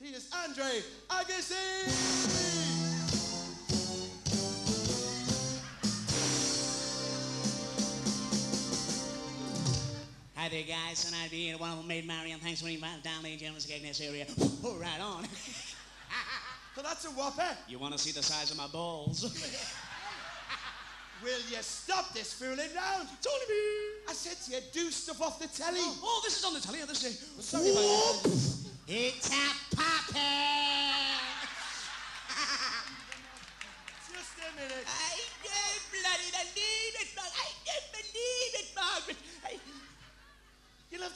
He is Andre Agassi. Hi there, guys. Son I'd be one of them Maid Marion. Thanks for inviting down, ladies and gentlemen, to get in this area. Oh, right on. So that's a whopper. you want to see the size of my balls? Will you stop this fooling round? it's only me. I said to you, do stuff off the telly. Oh, oh this is on the telly. This is. Sorry about that.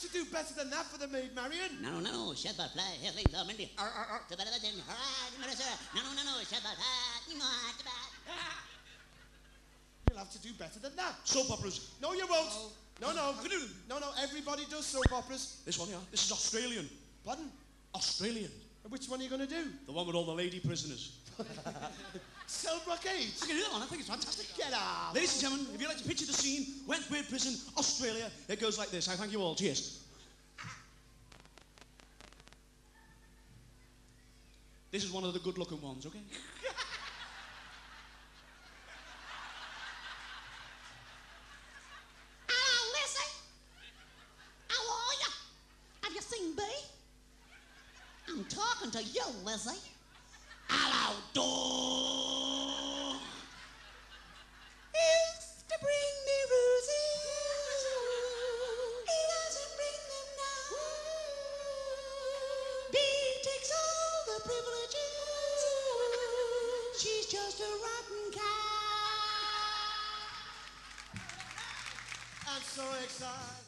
You'll have to do better than that for the maid, Marion. No, no, no, shut up, fly, hell, the Mindy. No, no, no, no, shut up, You'll have to do better than that. Soap operas. No, you won't. No, no. I can do them. No, no. Everybody does soap operas. This one, yeah. This is Australian. Pardon? Australian. Which one are you going to do? The one with all the lady prisoners. Cell Block H? I can do that one. I think it's fantastic. Get out. Ladies and gentlemen, if you'd like to picture the scene, Wentworth Prison, Australia, it goes like this. I thank you all. Cheers. This is one of the good looking ones, okay? Hello, Lizzie. How are you? Have you seen B? I'm talking to you, Lizzie. Hello, dog. Used to bring me roses. He doesn't bring them now. B takes all the privileges. She's just a rotten cat. I'm so excited.